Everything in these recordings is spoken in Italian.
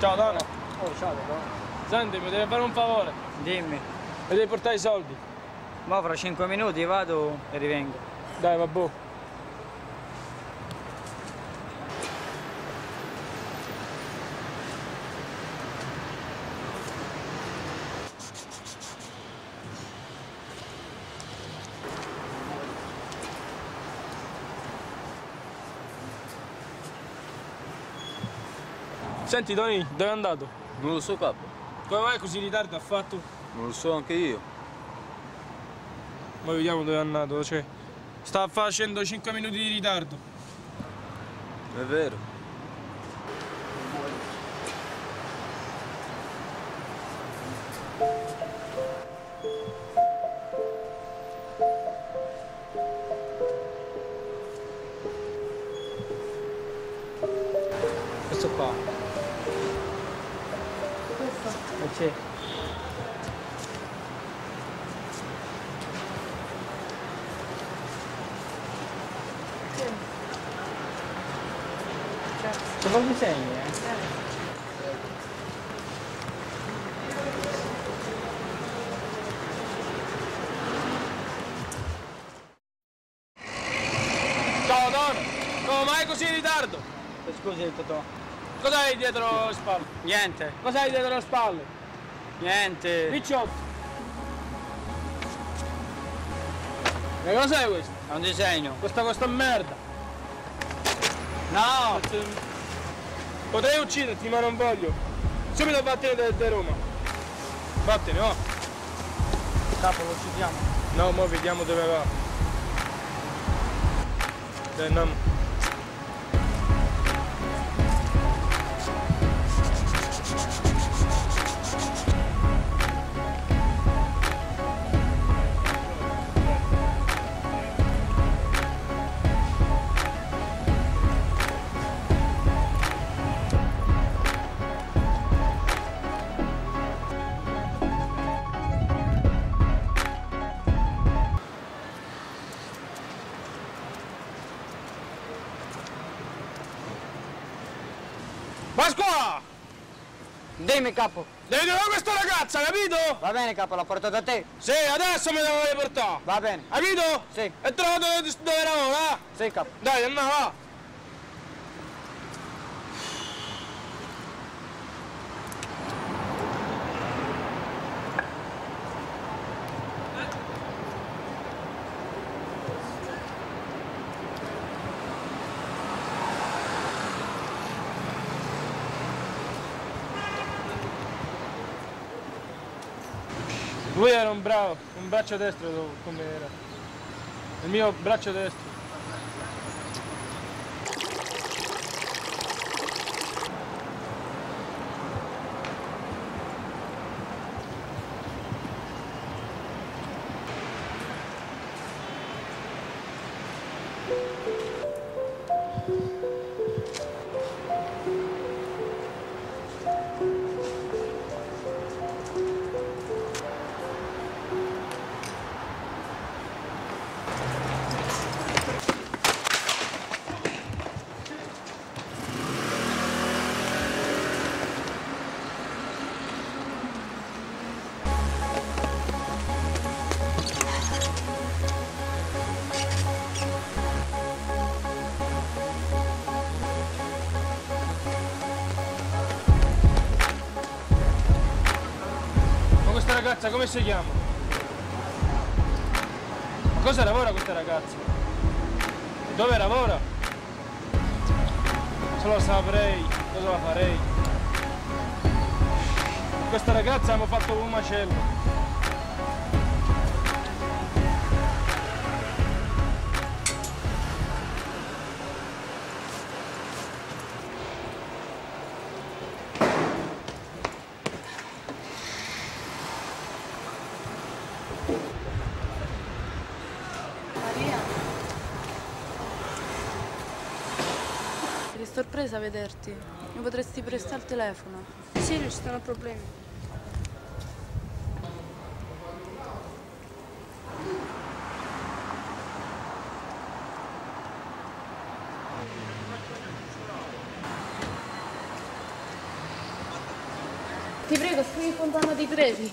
Ciao Donna. Oh, ciao, Totò. Senti, mi devi fare un favore. Dimmi. Mi devi portare i soldi. Ma fra 5 minuti vado e rivengo. Dai, vabbè. Senti Tony, dove è andato? Non lo so capo, Come mai così in ritardo ha fatto? non lo so anche io. Ma vediamo dove è andato, cioè. Sta facendo 5 minuti di ritardo. È vero. Eh sì. Che vuol disegni, eh? Ciao Tony! Come mai così in ritardo? Scusi, Totò. Cosa hai dietro le spalle? Niente, Cosa hai dietro le spalle? Niente. Picciotto! Che cos'è questo? È un disegno. Questa questa merda! No! Potrei ucciderti ma non voglio! Subito vattene da Roma! Vattene, oh! Capo, lo uccidiamo. No, mo vediamo dove va. Dai, andiamo. Pasqua! Dimmi, capo. Devi trovare questa ragazza, capito? Va bene, capo, l'ho portato a te. Sì, adesso me la vuoi portare! Va bene. Capito? Sì. E trovato dove, dove eravamo, va? Sì, capo. Dai, andiamo, va! Lui era un bravo, un braccio destro come era. Il mio braccio destro. Ragazza come si chiama? Ma cosa lavora questa ragazza? Dove lavora? Se lo saprei, cosa la farei? Questa ragazza abbiamo fatto un macello. Sorpresa vederti. Mi potresti prestare il telefono? Sì, non ci sono problemi. Prego, scrivi Fontana di Trevi.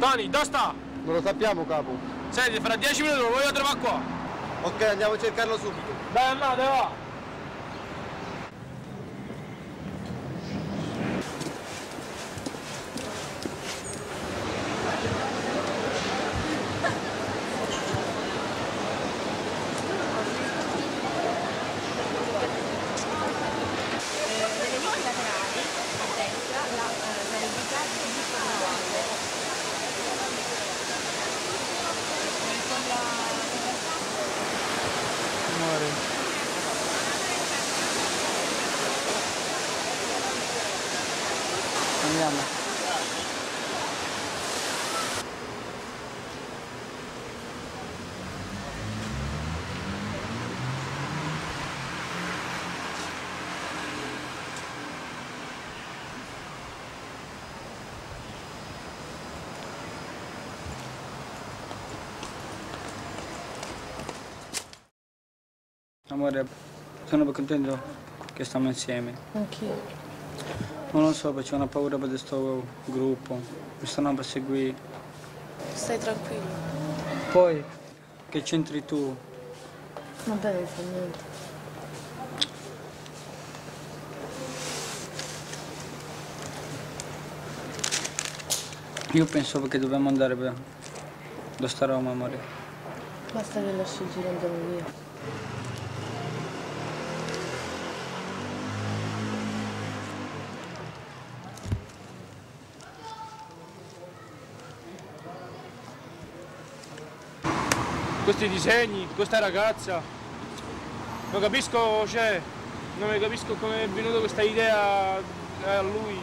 Tony, dove sta? Non lo sappiamo capo. Senti, fra dieci minuti lo voglio trovare qua. Ok, andiamo a cercarlo subito. Dai, andate, va. nelle linee laterali a destra la, la registrazione di manuale. Andiamo. Amore, sono contento che stiamo insieme. Anch'io. Non lo so, perché ho una paura per questo gruppo. Mi stanno a perseguire. Stai tranquillo. Poi, che c'entri tu? Vabbè, non fa niente. Io penso che dobbiamo andare da sta Roma, amore. Basta che lasci andiamo via. Questi disegni, questa ragazza. Non capisco, cioè, non capisco come è venuta questa idea a lui.